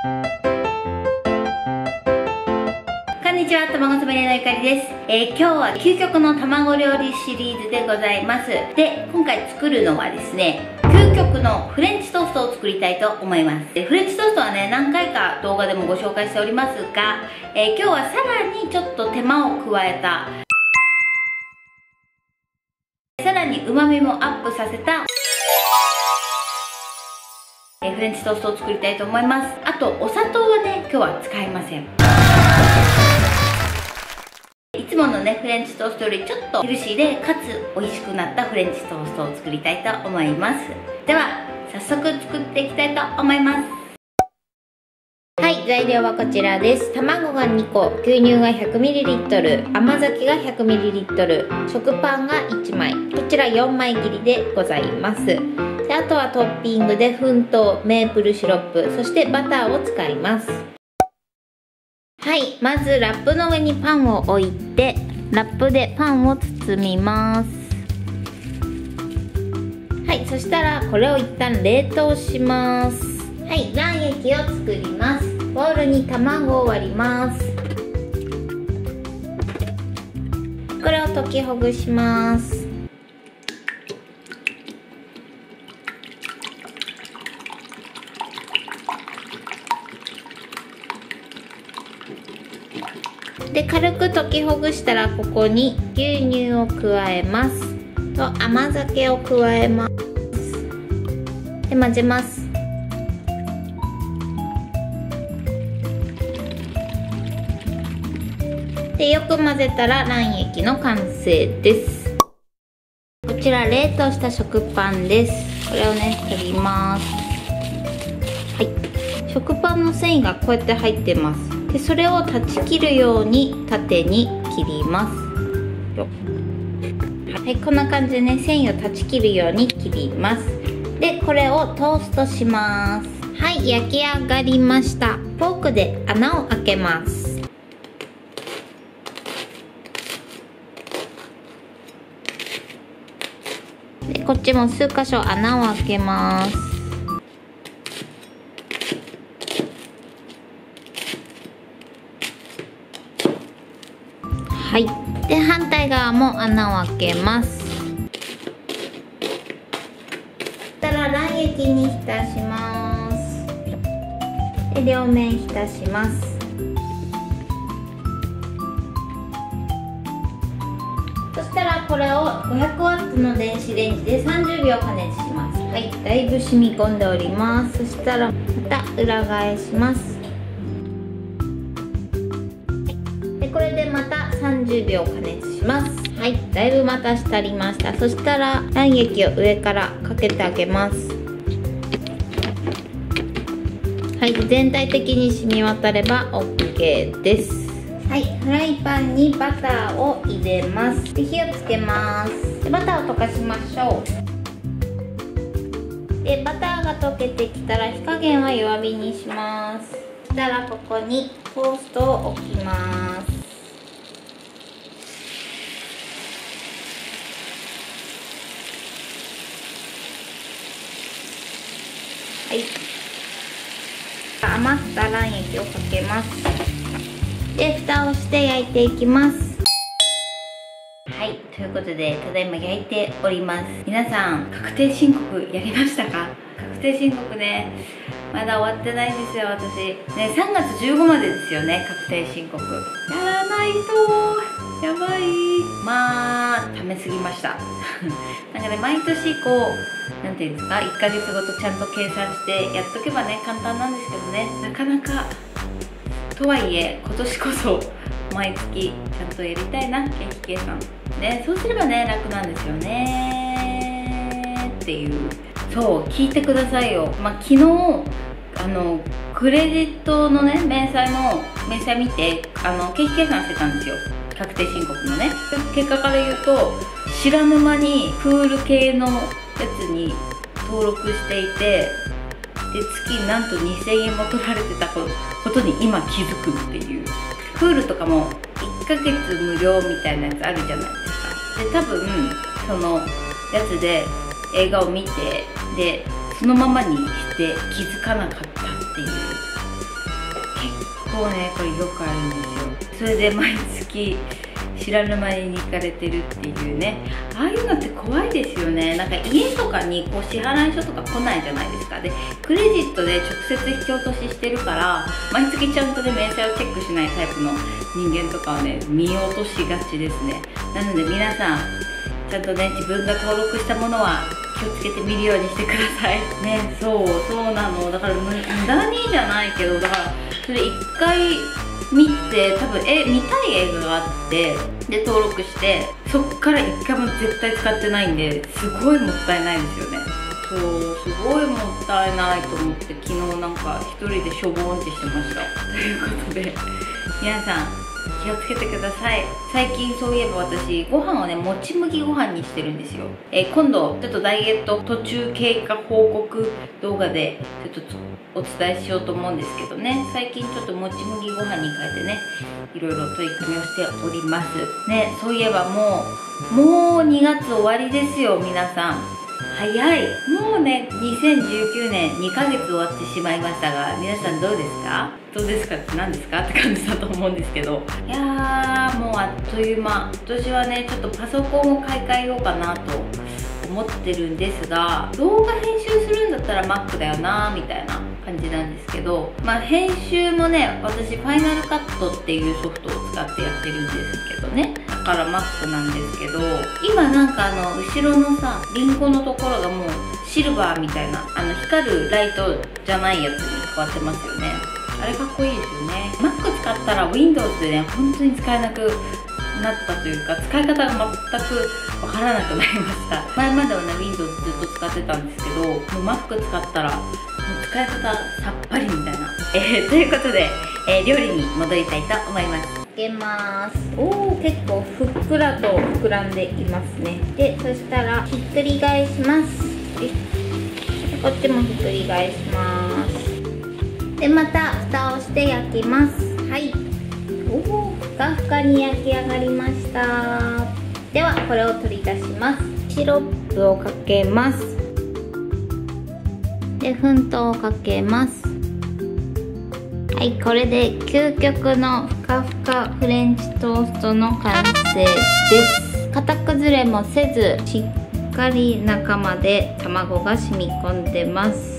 こんにちは、卵ソムリエのゆかりです。えー、今日は究極の卵料理シリーズでございます。で、今回作るのはですね、究極のフレンチトーストを作りたいと思います。でフレンチトーストはね、何回か動画でもご紹介しておりますが、えー、今日はさらにちょっと手間を加えた、さらに旨味もアップさせた、え、フレンチトーストを作りたいと思います。あと、お砂糖はね、今日は使いません。いつものね、フレンチトーストよりちょっとヘルシーで、かつ美味しくなったフレンチトーストを作りたいと思います。では、早速作っていきたいと思います。はい、材料はこちらです。卵が2個、牛乳が 100ml、甘酒が 100ml、食パンが1枚、こちら4枚切りでございます。であとはトッピングで粉糖、メープルシロップ、そしてバターを使います。はいまずラップの上にパンを置いてラップでパンを包みます。はいそしたらこれを一旦冷凍します。はい卵液を作ります。ボウルに卵を割ります。これを溶きほぐしますで軽く溶きほぐしたらここに牛乳を加えます。と甘酒を加えます。で混ぜます。でよく混ぜたら卵液の完成です。こちら冷凍した食パンです。これをね取ります。はい。食パンの繊維がこうやって入ってます。でそれを断ち切るように縦に切ります。はいこんな感じでね繊維を断ち切るように切ります。でこれをトーストします。はい焼き上がりました。フォークで穴を開けます。でこっちも数箇所穴を開けますはい。で反対側も穴を開けます。たら卵液に浸します。で両面浸します。そしたらこれを500ワットの電子レンジで30秒加熱します。はい。だいぶ染み込んでおります。そしたらまた裏返します。これでまた30秒加熱します。はい。だいぶまたしたりました。そしたら卵液を上からかけてあげます。はい。全体的に染み渡れば OK です。はい。フライパンにバターを入れます。で火をつけます。バターを溶かしましょう。でバターが溶けてきたら火加減は弱火にします。そしたらここにトーストを置きますはい余った卵液をかけます。で蓋をして焼いていきます。はいということでただいま焼いております。皆さん確定申告やりましたか？確定申告ねまだ終わってないんですよ私。ね3月15までですよね確定申告。やらないとやばい。まあためすぎました。なんかね毎年こう何て言うんですか1ヶ月ごとちゃんと計算してやっとけばね簡単なんですけどね。なかなかとはいえ今年こそ毎月ちゃんとやりたいな経費計算ねそうすればね楽なんですよね。っていう。そう聞いてくださいよ。まあ昨日あのクレジットのね明細の明細見てあの経費計算してたんですよ。確定申告のね。結果から言うと知らぬ間にプール系のやつに登録していてで月なんと2000円も取られてたことに今気づくっていう。プールとかも1ヶ月無料みたいなやつあるじゃないですか。で多分そのやつで映画を見てでそのままにして気づかなかったっていう。そうねこれよくあるんですよ。それで毎月知らぬ間に行かれてるっていうね。ああいうのって怖いですよね。なんか家とかにこう支払い書とか来ないじゃないですか。でクレジットで直接引き落とししてるから毎月ちゃんとね明細をチェックしないタイプの人間とかはね見落としがちですね。なので皆さんちゃんとね自分が登録したものは気をつけて見るようにしてください。ねそうそうなの。だから無駄にじゃないけどだからそれ一回見て多分え見たい映画があってで登録してそっから1回も絶対使ってないんですごいもったいないですよね。そうすごいもったいないと思って昨日なんか1人でしょぼんってしてました。ということで皆さん気をつけてください。最近そういえば私ご飯をねもち麦ご飯にしてるんですよ、えー、今度ちょっとダイエット途中経過報告動画でちょっとお伝えしようと思うんですけどね。最近ちょっともち麦ご飯に変えてねいろいろ取り組みをしております。ねそういえばもうもう2月終わりですよ皆さん。早い。もうね2019年2ヶ月終わってしまいましたが皆さんどうですか？どうですかって何ですかって感じだと思うんですけど。いやーもうあっという間。今年はねちょっとパソコンを買い替えようかなと。思ってるんですが動画編集するんだったら Mac だよなみたいな感じなんですけどまあ編集もね私ファイナルカットっていうソフトを使ってやってるんですけどね。だから Mac なんですけど今なんかあの後ろのさリンゴのところがもうシルバーみたいなあの光るライトじゃないやつに変わってますよね。あれかっこいいですよね。Mac 使ったら Windows でね本当に使えなくなったというか使い方が全くわからなくなりました。前まではね Windows ずっと使ってたんですけどもう Mac 使ったらもう使い方さっぱりみたいな、えー、ということで、えー、料理に戻りたいと思います。つけます。おお結構ふっくらと膨らんでいますね。でそしたらひっくり返します。こっちもひっくり返します。でまた蓋をして焼きます。はい。おおふかふかに焼き上がりました。ではこれを取り出します。シロップをかけます。で粉糖をかけます。はいこれで究極のふかふかフレンチトーストの完成です。型崩れもせずしっかり中まで卵が染み込んでます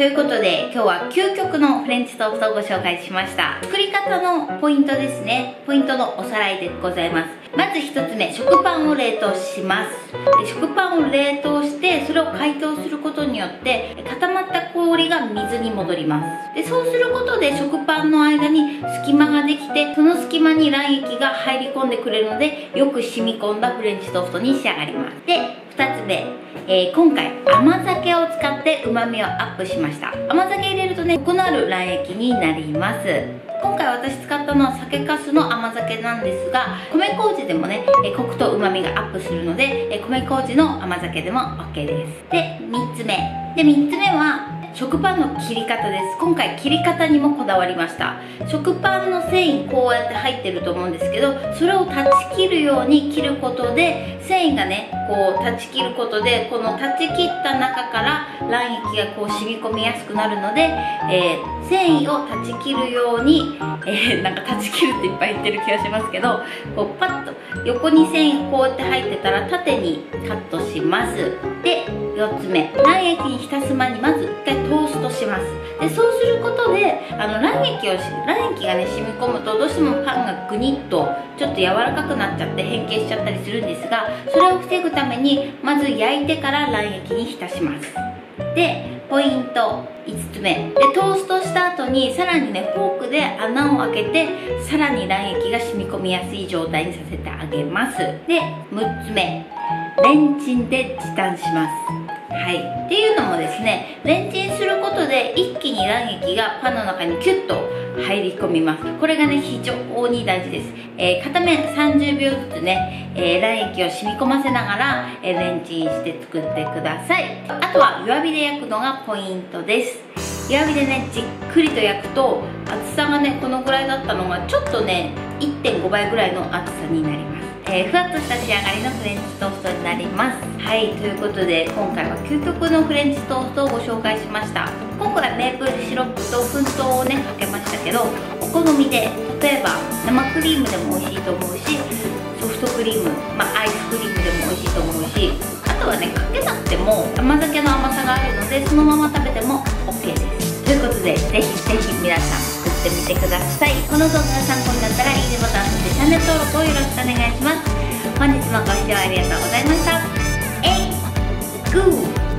ということで今日は究極のフレンチトーストをご紹介しました。作り方のポイントですね。ポイントのおさらいでございます。まず1つ目食パンを冷凍します。食パンを冷凍してそれを解凍することによって固まった氷が水に戻ります。でそうすることで食パンの間に隙間ができてその隙間に卵液が入り込んでくれるのでよく染み込んだフレンチトーストに仕上がります。で2つ目、えー、今回甘酒を使ってうまみをアップしました。甘酒入れるとねコクのある卵液になります。今回私使ったのは酒粕の甘酒なんですが米麹でもねコクとうまみがアップするので米麹の甘酒でも OK です。で3つ目。で3つ目は食パンの切り方です。今回切り方にもこだわりました。食パンの繊維こうやって入ってると思うんですけどそれを断ち切るように切ることで繊維がねこう断ち切ることでこの断ち切った中から卵液がこう染み込みやすくなるので、えー、繊維を断ち切るように、えー、なんか断ち切るっていっぱい言ってる気がしますけどこうパッと横に繊維こうやって入ってたら縦にカットします。で4つ目。卵液に浸す前にまず1回トーストします。でそうすることであの卵液を卵液がね染み込むとどうしてもパンがグニッとちょっと柔らかくなっちゃって変形しちゃったりするんですがそれを防ぐためにまず焼いてから卵液に浸します。でポイント。5つ目。でトーストした後にさらにねフォークで穴を開けてさらに卵液が染み込みやすい状態にさせてあげます。で6つ目。レンチンで時短します。はい、っていうのもですねレンチンすることで一気に卵液がパンの中にキュッと入り込みます。これがね非常に大事です、えー、片面30秒ずつね、えー、卵液を染み込ませながら、えー、レンチンして作ってください。あとは弱火で焼くのがポイントです。弱火でねじっくりと焼くと厚さがねこのぐらいだったのがちょっとね1.5倍ぐらいの厚さになります。えー、ふわっとした仕上がりのフレンチトーストになります。はいということで今回は究極のフレンチトーストをご紹介しました。今回はメープルシロップと粉糖をねかけましたけどお好みで例えば生クリームでも美味しいと思うしソフトクリーム、まあ、アイスクリームでも美味しいと思うしあとはねかけなくても甘酒の甘さがあるのでそのまま食べても OK です。ということでぜひぜひ皆さんってみてください。この動画が参考になったらいいねボタンそしてチャンネル登録をよろしくお願いします。本日もご視聴ありがとうございました。えいグー。